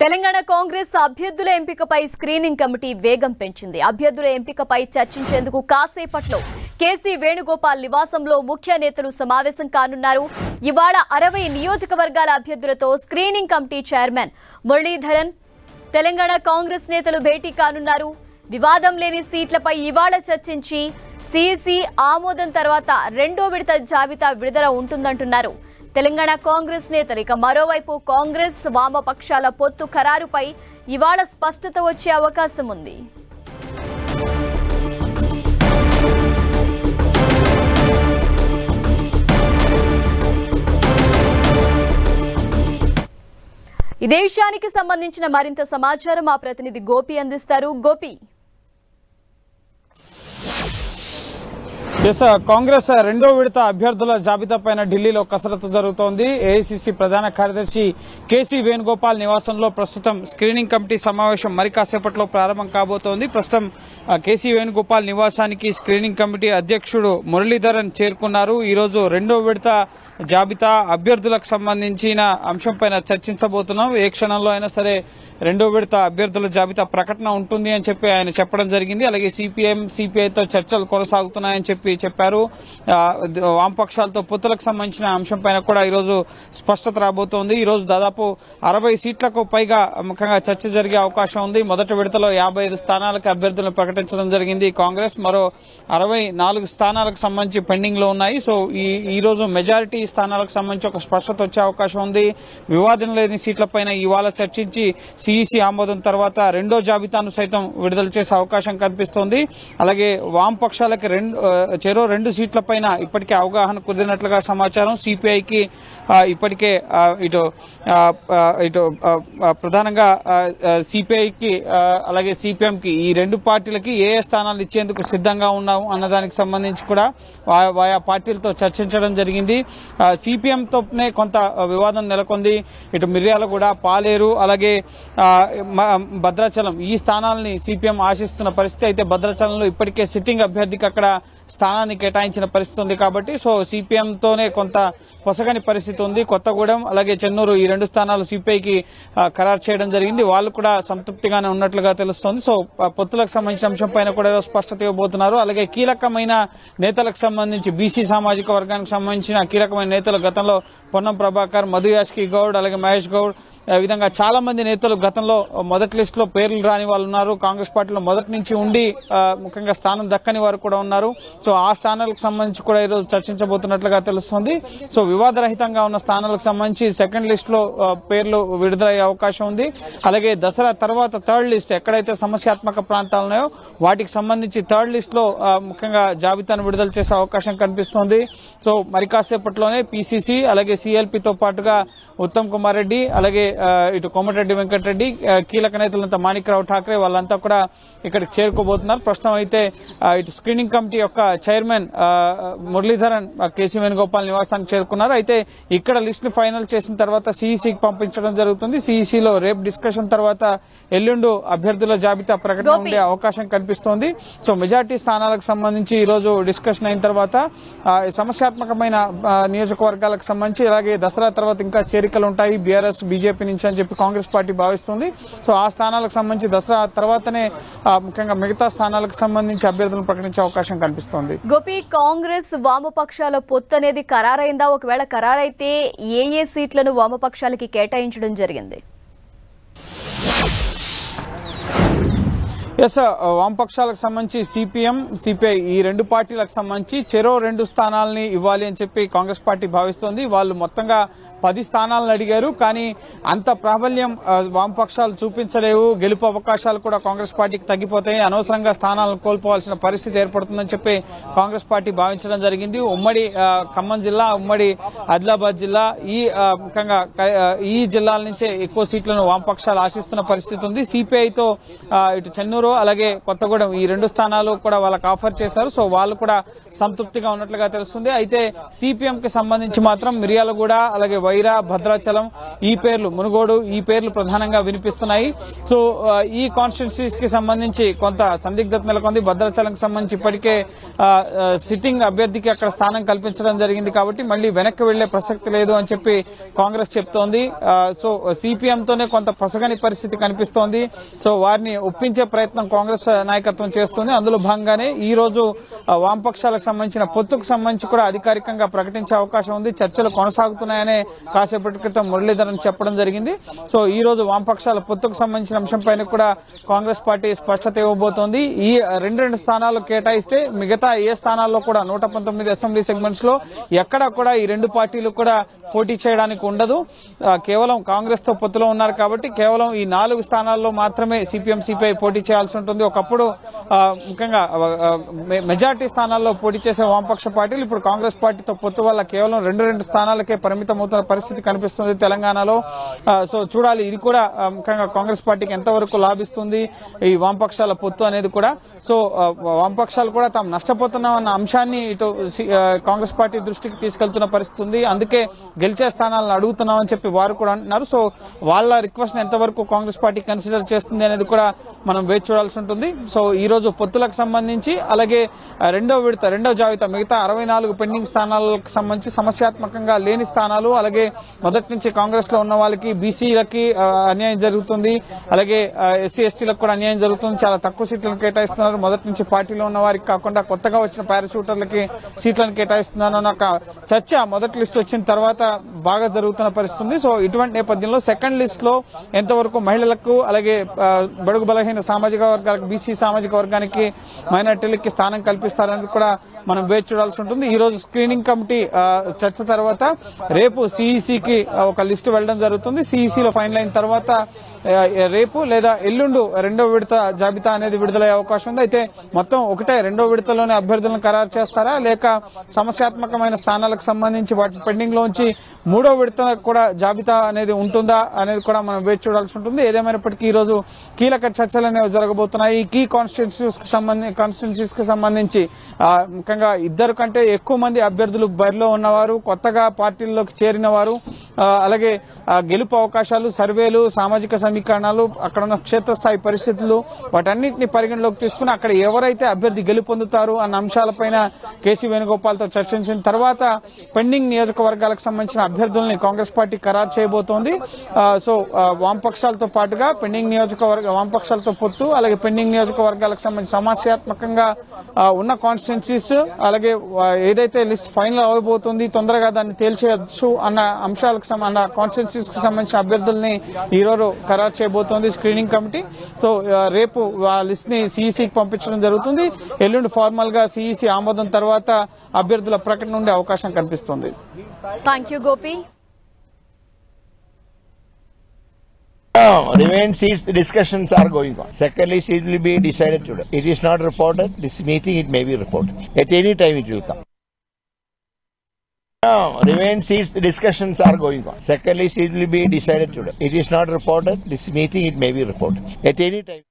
తెలంగాణ కాంగ్రెస్ అభ్యర్థుల ఎంపికపై screening committee వేగం పెంచింది. అభ్యర్థుల ఎంపికపై చర్చించేందుకు కాసేపట్లో కేసీ వేణుగోపాల్ నివాసంలో ముఖ్య నేతలు సమావేశం కానున్నారు. ఇవాళ అరవై నియోజకవర్గాల అభ్యర్థులతో screening committee chairman Muraleedharan Telangana Congress నేతలు భేటీ కానున్నారు. వివాదం లేని సీట్లపై ఇవాళ చర్చించి సీఈసీ ఆమోదం తర్వాత రెండో విడత జాబితా విడుదల ఉంటుందంటున్నారు. తెలంగాణ కాంగ్రెస్ నేతలు ఇక మరోవైపు కాంగ్రెస్ వామపక్షాల పొత్తు ఖరారుపై ఇవాళ స్పష్టత వచ్చే అవకాశం ఉంది. ఇదే విషయానికి సంబంధించిన మరింత సమాచారం మా ప్రతినిధి గోపి అందిస్తారు. గోపి ఎస్ కాంగ్రెస్ రెండో విడత అభ్యర్థుల జాబితా పైన ఢిల్లీలో కసరత్తు జరుగుతోంది. ఏఐసిసి ప్రధాన కార్యదర్శి కేసీ వేణుగోపాల్ నివాసంలో ప్రస్తుతం స్క్రీనింగ్ కమిటీ సమావేశం మరి కాసేపట్లో ప్రారంభం కాబోతోంది. ప్రస్తుతం కేసీ వేణుగోపాల్ నివాసానికి స్క్రీనింగ్ కమిటీ అధ్యక్షుడు మురళీధరన్ చేరుకున్నారు. ఈ రోజు రెండో విడత జాబితా అభ్యర్థులకు సంబంధించిన అంశంపైన చర్చించబోతున్నాం. ఏ క్షణంలో అయినా సరే రెండో విడత అభ్యర్థుల జాబితా ప్రకటన ఉంటుంది అని చెప్పి ఆయన చెప్పడం జరిగింది. అలాగే సిపిఎం సిపిఐతో చర్చలు కొనసాగుతున్నాయని చెప్పి చెప్పారు. వామపక్షాలతో పొత్తులకు సంబంధించిన అంశంపైన కూడా ఈరోజు స్పష్టత రాబోతోంది. ఈరోజు దాదాపు అరవై సీట్లకు పైగా ముఖ్యంగా చర్చ జరిగే అవకాశం ఉంది. మొదటి విడతలో యాభై ఐదు స్థానాలకు అభ్యర్థులను ప్రకటించడం జరిగింది. కాంగ్రెస్ మరో అరవై నాలుగు స్థానాలకు సంబంధించి పెండింగ్లో ఉన్నాయి. సో ఈ ఈ రోజు మెజారిటీ స్థానాలకు సంబంధించి ఒక స్పష్టత వచ్చే అవకాశం ఉంది. వివాదం లేని సీట్లపైన ఇవాళ చర్చించి సిఈసి ఆమోదం తర్వాత రెండో జాబితాను సైతం విడుదల చేసే అవకాశం కనిపిస్తోంది. అలాగే వామపక్షాలకి రెండు చెరో రెండు సీట్లపైన ఇప్పటికే అవగాహన కుదిరినట్లుగా సమాచారం. సిపిఐకి ఇప్పటికే ఇటు ఇటు ప్రధానంగా సిపిఐకి అలాగే సిపిఎంకి ఈ రెండు పార్టీలకి ఏ ఏ స్థానాలు ఇచ్చేందుకు సిద్ధంగా ఉన్నాము అన్నదానికి సంబంధించి కూడా ఆయా పార్టీలతో చర్చించడం జరిగింది. సిపిఎంతోనే కొంత వివాదం నెలకొంది. ఇటు మిర్యాలగూడ పాలేరు. అలాగే భద్రాచలం ఈ స్థానాలని సిపిఎం ఆశిస్తున్న పరిస్థితి అయితే భద్రాచలంలో ఇప్పటికే సిట్టింగ్ అభ్యర్థికి అక్కడ స్థానాన్ని కేటాయించిన పరిస్థితి ఉంది కాబట్టి సో సిపిఎంతోనే కొంత పొసగని పరిస్థితి ఉంది. కొత్తగూడెం అలాగే చెన్నూరు ఈ రెండు స్థానాలు సిపిఐకి ఖరారు చేయడం జరిగింది. వాళ్ళు కూడా సంతృప్తిగానే ఉన్నట్లుగా తెలుస్తోంది. సో పొత్తులకు సంబంధించిన అంశం పైన కూడా ఏదో స్పష్టత ఇవ్వబోతున్నారు. అలాగే కీలకమైన నేతలకు సంబంధించి బీసీ సామాజిక వర్గానికి సంబంధించిన కీలకమైన నేతలు గతంలో పొన్నం ప్రభాకర్ మధు యాష్కి గౌడ్ అలాగే మహేష్ గౌడ్ విధంగా చాలా మంది నేతలు గతంలో మొదటి లిస్టులో పేర్లు రాని వాళ్ళు ఉన్నారు. కాంగ్రెస్ పార్టీలో మొదటి నుంచి ఉండి ముఖ్యంగా స్థానం దక్కని వారు కూడా ఉన్నారు. సో ఆ స్థానాలకు సంబంధించి కూడా ఈరోజు చర్చించబోతున్నట్లుగా తెలుస్తుంది. సో వివాదరహితంగా ఉన్న స్థానాలకు సంబంధించి సెకండ్ లిస్టులో పేర్లు విడుదలయ్యే అవకాశం ఉంది. అలాగే దసరా తర్వాత థర్డ్ లిస్ట్ ఎక్కడైతే సమస్యాత్మక ప్రాంతాలు ఉన్నాయో వాటికి సంబంధించి థర్డ్ లిస్టులో ముఖ్యంగా జాబితాను విడుదల చేసే అవకాశం కనిపిస్తోంది. సో మరి కాసేపట్లోనే పీసీసీ అలాగే సిఎల్పితో పాటుగా ఉత్తమ్ కుమార్ రెడ్డి అలాగే ఇటు కోమటిరెడ్డి వెంకటరెడ్డి కీలక నేతలంతా మాణిక్రావు ఠాక్రే వాళ్ళంతా కూడా ఇక్కడికి చేరుకోబోతున్నారు. ప్రస్తుతం అయితే ఇటు స్క్రీనింగ్ కమిటీ యొక్క చైర్మన్ మురళీధరన్ కేసీ వేణుగోపాల్ నివాసానికి చేరుకున్నారు. అయితే ఇక్కడ లిస్ట్ని ఫైనల్ చేసిన తర్వాత సిఈసికి పంపించడం జరుగుతుంది. సిఈసిలో రేపు డిస్కషన్ తర్వాత ఎల్లుండు అభ్యర్థుల జాబితా ప్రకటన. ఉండే అవకాశం కనిపిస్తోంది. సో మెజార్టీ స్థానాలకు సంబంధించి ఈ రోజు డిస్కషన్ అయిన తర్వాత సమస్యాత్మకమైన నియోజకవర్గాలకు సంబంధించి అలాగే దసరా తర్వాత ఇంకా చేరికలు ఉంటాయి. బీఆర్ఎస్ బీజేపీ అని చెప్పి కాంగ్రెస్ పార్టీ భావిస్తుంది. సో ఆ స్థానాలకు సంబంధించి దసరా తర్వాతనే ముఖ్యంగా మిగతా స్థానాలకు సంబంధించి అభ్యర్థులను ప్రకటించే అవకాశం కనిపిస్తోంది. గోపి కాంగ్రెస్ వామపక్షాల పొత్తు అనేది ఖరారైందా? ఒకవేళ ఖరారైతే ఏ ఏ సీట్లను వామపక్షాలకి కేటాయించడం జరిగింది? ఎస్ వామపక్షాలకు సంబంధించి సిపిఎం సిపిఐ ఈ రెండు పార్టీలకు సంబంధించి చెరో రెండు స్థానాలని ఇవ్వాలి అని చెప్పి కాంగ్రెస్ పార్టీ భావిస్తోంది. వాళ్ళు మొత్తంగా పది స్థానాలను అడిగారు కానీ అంత ప్రాబల్యం వామపక్షాలు చూపించలేవు. గెలుపు అవకాశాలు కూడా కాంగ్రెస్ పార్టీకి తగ్గిపోతాయి. అనవసరంగా స్థానాలను కోల్పోవాల్సిన పరిస్థితి ఏర్పడుతుందని చెప్పి కాంగ్రెస్ పార్టీ భావించడం జరిగింది. ఉమ్మడి ఖమ్మం జిల్లా ఉమ్మడి ఆదిలాబాద్ జిల్లా ఈ ముఖ్యంగా ఈ జిల్లాల నుంచే ఎక్కువ సీట్లను వామపక్షాలు ఆశిస్తున్న పరిస్థితి ఉంది. సిపిఐతో ఇటు చెన్నూరు అలాగే కొత్తగూడెం ఈ రెండు స్థానాలు కూడా వాళ్ళకి ఆఫర్ చేశారు. సో వాళ్ళు కూడా సంతృప్తిగా ఉన్నట్లుగా తెలుస్తుంది. అయితే సిపిఎం కి సంబంధించి మాత్రం మిర్యాలగూడ అలాగే వైరా భద్రాచలం ఈ పేర్లు మునుగోడు ఈ పేర్లు ప్రధానంగా వినిపిస్తున్నాయి. సో ఈ కాన్స్టిట్యున్సీస్కి సంబంధించి కొంత సందిగ్ధత నెలకొంది. భద్రాచలంకి సంబంధించి ఇప్పటికే సిట్టింగ్ అభ్యర్థికి అక్కడ స్థానం కల్పించడం జరిగింది కాబట్టి మళ్ళీ వెనక్కి వెళ్ళే ప్రసక్తి లేదు అని చెప్పి కాంగ్రెస్ చెప్తోంది. సో సిపిఎం తోనే కొంత పసగని పరిస్థితి కనిపిస్తోంది. సో వారిని ఒప్పించే ప్రయత్నం కాంగ్రెస్ నాయకత్వం చేస్తుంది. అందులో భాగంగానే ఈ రోజు వామపక్షాలకు సంబంధించిన పొత్తుకు సంబంధించి కూడా అధికారికంగా ప్రకటించే అవకాశం ఉంది. చర్చలు కొనసాగుతున్నాయనే కాసేపటి క్రితం మురళీధరన్ చెప్పడం జరిగింది. సో ఈ రోజు వామపక్షాల పొత్తుకు సంబంధించిన అంశంపైన కూడా కాంగ్రెస్ పార్టీ స్పష్టత ఇవ్వబోతోంది. ఈ రెండు రెండు స్థానాలు కేటాయిస్తే మిగతా ఏ స్థానాల్లో కూడా నూట పంతొమ్మిది అసెంబ్లీ సెగ్మెంట్స్లో ఎక్కడా కూడా ఈ రెండు పార్టీలు కూడా పోటీ చేయడానికి ఉండదు. కేవలం కాంగ్రెస్తో పొత్తులో ఉన్నారు కాబట్టి కేవలం ఈ నాలుగు స్థానాల్లో మాత్రమే సిపిఎం సిపిఐ పోటీ చేయాల్సి ఉంటుంది. ఒకప్పుడు ముఖ్యంగా మెజార్టీ స్థానాల్లో పోటీ చేసే వామపక్ష పార్టీలు ఇప్పుడు కాంగ్రెస్ పార్టీతో పొత్తు వల్ల కేవలం రెండు రెండు స్థానాలకే పరిమితం అవుతున్న పరిస్థితి కనిపిస్తుంది తెలంగాణలో. సో చూడాలి ఇది కూడా ముఖ్యంగా కాంగ్రెస్ పార్టీకి ఎంతవరకు లాభిస్తుంది ఈ వామపక్షాల పొత్తు అనేది కూడా. సో వామపక్షాలు కూడా తాము నష్టపోతున్నాం అన్న అంశాన్ని ఇటు సి- కాంగ్రెస్ పార్టీ దృష్టికి తీసుకెళ్తున్న పరిస్థితి ఉంది. అందుకే గెలిచే స్థానాలను అడుగుతున్నామని చెప్పి వారు కూడా అంటున్నారు. సో వాళ్ళ రిక్వెస్ట్ ఎంతవరకు కాంగ్రెస్ పార్టీ కన్సిడర్ చేస్తుంది అనేది కూడా మనం వేచి చూడాల్సి ఉంటుంది. సో ఈ రోజు పొత్తులకు సంబంధించి అలాగే రెండో విడత రెండో జాబితా మిగతా అరవై నాలుగు పెండింగ్ స్థానాలకు సంబంధించి సమస్యాత్మకంగా లేని స్థానాలు అలాగే మొదటి నుంచి కాంగ్రెస్లో ఉన్న వాళ్ళకి బీసీలకి అన్యాయం జరుగుతుంది. అలాగే ఎస్సీ ఎస్టీలకు కూడా అన్యాయం జరుగుతుంది. చాలా తక్కువ సీట్లను కేటాయిస్తున్నారు. మొదటి నుంచి పార్టీలో ఉన్న వారికి కాకుండా కొత్తగా వచ్చిన పారాషూటర్లకి సీట్లను కేటాయిస్తున్నారు అన్న ఒక చర్చ మొదటి లిస్ట్ వచ్చిన తర్వాత బాగా జరుగుతున్న పరిస్థితి సో ఇటువంటి నేపథ్యంలో సెకండ్ లిస్ట్లో ఎంతవరకు మహిళలకు అలాగే బడుగు బలహీన సామాజిక వర్గాలకు బీసీ సామాజిక వర్గానికి మైనార్టీలకి స్థానం కల్పిస్తారనేది కూడా మనం వేచి చూడాల్సి ఉంటుంది. ఈ రోజు స్క్రీనింగ్ కమిటీ చర్చ తర్వాత రేపు సిఈసికి ఒక లిస్టు వెళ్ళడం జరుగుతుంది. సిఈసిలో ఫైనల్ అయిన తర్వాత రేపు లేదా ఎల్లుండు రెండో విడత జాబితా అనేది విడుదలయ్యే అవకాశం ఉంది. అయితే మొత్తం ఒకటే రెండో విడతలోనే అభ్యర్థులను ఖరారు చేస్తారా? లేక సమస్యాత్మకమైన స్థానాలకు సంబంధించి వాటి పెండింగ్ లోంచి మూడో విడత కూడా జాబితా అనేది ఉంటుందా అనేది కూడా మనం వేచి చూడాల్సి ఉంటుంది. ఏదేమైనప్పటికీ ఈ రోజు కీలక చర్చలు అనేవి జరగబోతున్నాయి. కీ కాన్స్టిట్యూన్సీస్కి సంబంధించి కాన్స్టిట్యూన్సీస్కి సంబంధించి ముఖ్యంగా ఇద్దరు కంటే ఎక్కువ మంది అభ్యర్థులు బరిలో ఉన్నవారు కొత్తగా పార్టీల్లోకి చేరిన వారు అలాగే గెలుపు అవకాశాలు సర్వేలు సామాజిక సమీకరణాలు అక్కడ ఉన్న క్షేత్రస్థాయి పరిస్థితులు వాటన్నింటినీ పరిగణలోకి తీసుకుని అక్కడ ఎవరైతే అభ్యర్థి గెలుపొందుతారు అన్న అంశాలపైన కేసీ వేణుగోపాల్తో చర్చించిన తర్వాత పెండింగ్ నియోజకవర్గాలకు సంబంధించిన అభ్యర్థుల్ని కాంగ్రెస్ పార్టీ ఖరారు చేయబోతోంది. సో వామపక్షాలతో పాటుగా పెండింగ్ నియోజకవర్గ వామపక్షాలతో పొత్తు అలాగే పెండింగ్ నియోజకవర్గాలకు సంబంధించి సమస్యాత్మకంగా ఉన్న కాన్స్టిట్యున్సీస్ అలాగే ఏదైతే లిస్ట్ ఫైనల్ అవ్వబోతుంది తొందరగా దాన్ని తేల్చేయచ్చు అన్న అంశాలకు అన్న కాన్స్టిట్యున్సీస్కి సంబంధించిన అభ్యర్థుల్ని ఈరోజు ఖరారు చేయబోతోంది స్క్రీనింగ్ కమిటీ సో రేపు ఆ లిస్ట్ని సిఈసికి పంపించడం జరుగుతుంది ఎల్లుండి ఫార్మల్గా సిఈసి ఆమోదం తర్వాత అభ్యర్థుల ప్రకటన ఉండే అవకాశం కనిపిస్తుంది Gopi No, remain seats discussions are going on. Second list it will be decided today. It is not reported. This meeting it may be reported. At any time it will come. No, remain seats discussions are going on. Secondly, it will be decided today. It is not reported. This meeting it may be reported. At any time.